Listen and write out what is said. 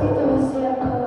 kita siapa